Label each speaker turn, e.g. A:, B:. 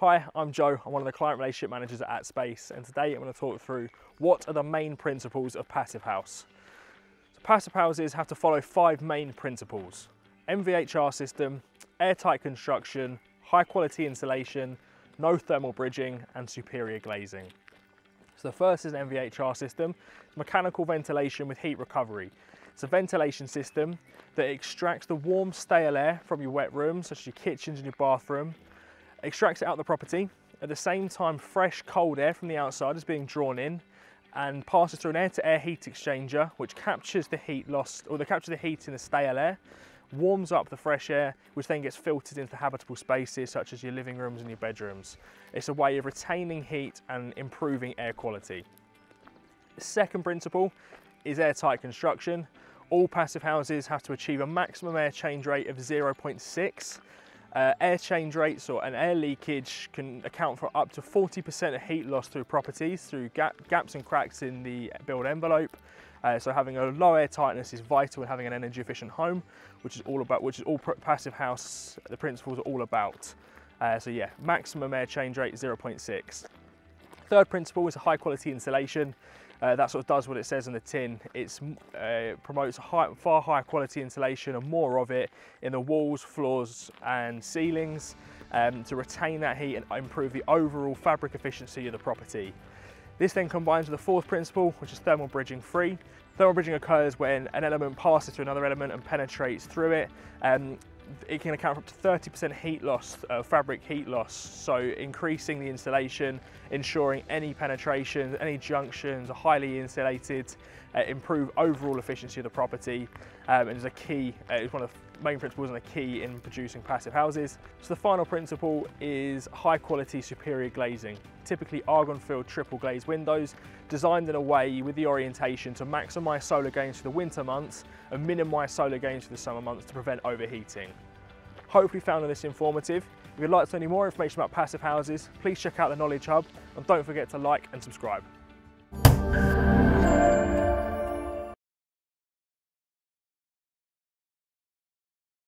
A: Hi, I'm Joe. I'm one of the client relationship managers at ATSPACE, and today I'm going to talk through what are the main principles of Passive House. So passive houses have to follow five main principles. MVHR system, airtight construction, high quality insulation, no thermal bridging, and superior glazing. So the first is an MVHR system, mechanical ventilation with heat recovery. It's a ventilation system that extracts the warm stale air from your wet rooms, such as your kitchens and your bathroom, extracts it out of the property. At the same time, fresh cold air from the outside is being drawn in and passes through an air-to-air -air heat exchanger, which captures the heat lost, or the capture the heat in the stale air, warms up the fresh air, which then gets filtered into habitable spaces such as your living rooms and your bedrooms. It's a way of retaining heat and improving air quality. The second principle is airtight construction. All passive houses have to achieve a maximum air change rate of 0.6 uh, air change rates or an air leakage can account for up to 40% of heat loss through properties through gap, gaps and cracks in the build envelope. Uh, so having a low air tightness is vital in having an energy efficient home, which is all about, which is all passive house, the principles are all about. Uh, so yeah, maximum air change rate 0.6. Third principle is a high quality insulation. Uh, that sort of does what it says on the tin. It uh, promotes high, far higher quality insulation and more of it in the walls, floors and ceilings um, to retain that heat and improve the overall fabric efficiency of the property. This then combines with the fourth principle, which is thermal bridging free. Thermal bridging occurs when an element passes through another element and penetrates through it. Um, it can account for up to 30% heat loss, uh, fabric heat loss. So increasing the insulation, ensuring any penetration, any junctions are highly insulated, uh, improve overall efficiency of the property um, and is a key, uh, is one of the main principles and a key in producing passive houses. So the final principle is high quality superior glazing, typically argon filled triple glazed windows designed in a way with the orientation to maximise solar gains for the winter months and minimise solar gains for the summer months to prevent overheating. Hopefully found this informative. If you'd like to know any more information about passive houses, please check out the Knowledge Hub and don't forget to like and subscribe.